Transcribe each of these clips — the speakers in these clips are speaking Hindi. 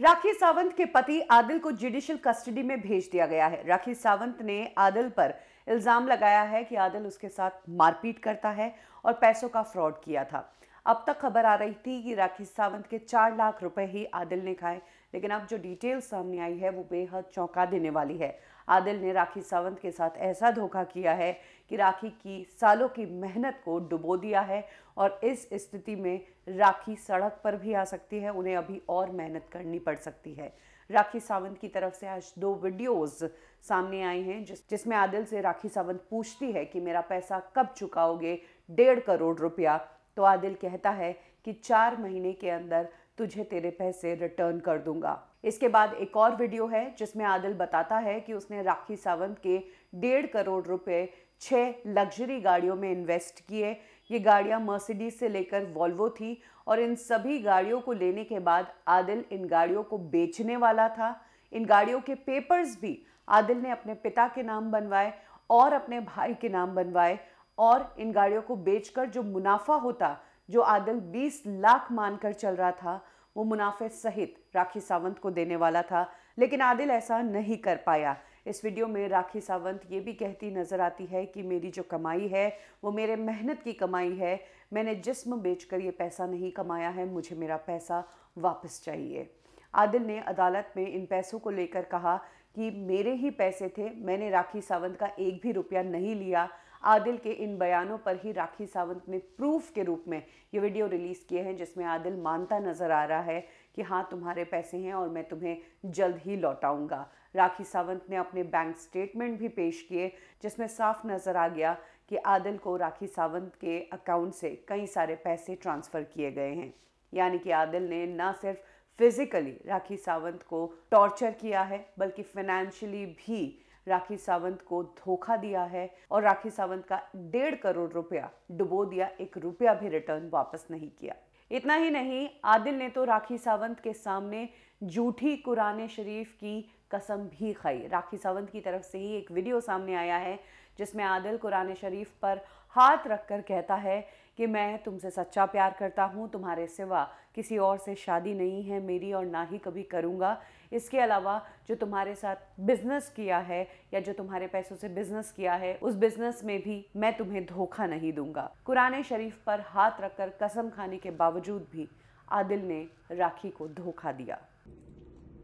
राखी सावंत के पति आदिल को जुडिशियल कस्टडी में भेज दिया गया है। राखी सावंत ने आदिल पर इल्ज़ाम लगाया है कि आदिल उसके साथ मारपीट करता है और पैसों का फ्रॉड किया था। अब तक खबर आ रही थी कि राखी सावंत के चार लाख रुपए ही आदिल ने खाए, लेकिन अब जो डिटेल सामने आई है, वो बेहद चौंका देने वाली है। आदिल ने राखी सावंत के साथ ऐसा धोखा किया है कि राखी की सालों की मेहनत को डुबो दिया है और इस स्थिति में राखी सड़क पर भी आ सकती है, उन्हें अभी और मेहनत करनी पड़ सकती है। राखी सावंत की तरफ़ से आज दो वीडियोस सामने आई हैं, जिस, जिसमें आदिल से राखी सावंत पूछती है कि मेरा पैसा कब चुकाओगे? डेढ़ करोड़ रुपया। तो आदिल कहता है कि चार महीने के अंदर तुझे तेरे पैसे रिटर्न कर दूँगा। इसके बाद एक और वीडियो है, जिसमें आदिल बताता है कि उसने राखी सावंत के डेढ़ करोड़ रुपए छह लग्जरी गाड़ियों में इन्वेस्ट किए। ये गाड़ियाँ मर्सिडीज से लेकर वॉल्वो थी और इन सभी गाड़ियों को लेने के बाद आदिल इन गाड़ियों को बेचने वाला था। इन गाड़ियों के पेपर्स भी आदिल ने अपने पिता के नाम बनवाए और अपने भाई के नाम बनवाए और इन गाड़ियों को बेचकर जो मुनाफा होता जो आदिल 20 लाख मानकर चल रहा था, वो मुनाफे सहित राखी सावंत को देने वाला था, लेकिन आदिल ऐसा नहीं कर पाया। इस वीडियो में राखी सावंत ये भी कहती नज़र आती है कि मेरी जो कमाई है, वो मेरे मेहनत की कमाई है। मैंने जिस्म बेचकर ये पैसा नहीं कमाया है, मुझे मेरा पैसा वापस चाहिए। आदिल ने अदालत में इन पैसों को लेकर कहा कि मेरे ही पैसे थे, मैंने राखी सावंत का एक भी रुपया नहीं लिया। आदिल के इन बयानों पर ही राखी सावंत ने प्रूफ के रूप में ये वीडियो रिलीज़ किए हैं, जिसमें आदिल मानता नज़र आ रहा है कि हाँ तुम्हारे पैसे हैं और मैं तुम्हें जल्द ही लौटाऊँगा। राखी सावंत ने अपने बैंक स्टेटमेंट भी पेश किए, जिसमें साफ़ नज़र आ गया कि आदिल को राखी सावंत के अकाउंट से कई सारे पैसे ट्रांसफ़र किए गए हैं। यानी कि आदिल ने न सिर्फ़ फिजिकली राखी सावंत को टॉर्चर किया है, बल्कि फाइनेंशियली भी राखी सावंत को धोखा दिया है और राखी सावंत का डेढ़ करोड़ रुपया डुबो दिया, एक रुपया भी रिटर्न वापस नहीं किया। इतना ही नहीं, आदिल ने तो राखी सावंत के सामने झूठी कुरान शरीफ की कसम भी खाई। राखी सावंत की तरफ़ से ही एक वीडियो सामने आया है, जिसमें आदिल कुरान शरीफ पर हाथ रखकर कहता है कि मैं तुमसे सच्चा प्यार करता हूँ, तुम्हारे सिवा किसी और से शादी नहीं है मेरी और ना ही कभी करूँगा। इसके अलावा जो तुम्हारे साथ बिज़नेस किया है या जो तुम्हारे पैसों से बिज़नेस किया है उस बिज़नेस में भी मैं तुम्हें धोखा नहीं दूँगा। कुरान शरीफ पर हाथ रखकर कसम खाने के बावजूद भी आदिल ने राखी को धोखा दिया।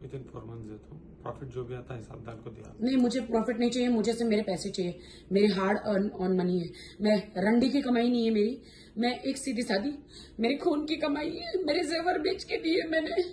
विद इन फोर मंथ देता हूँ प्रॉफिट जो भी आता है हिसाबदार को दिया। नहीं मुझे प्रॉफिट नहीं चाहिए मुझे सिर्फ़ मेरे पैसे चाहिए। मेरे हार्ड अर्न ऑन मनी है। मैं रंडी की कमाई नहीं है मेरी। मैं एक सीधी सादी मेरे खून की कमाई है मेरे जेवर बेच के दिए मैंने।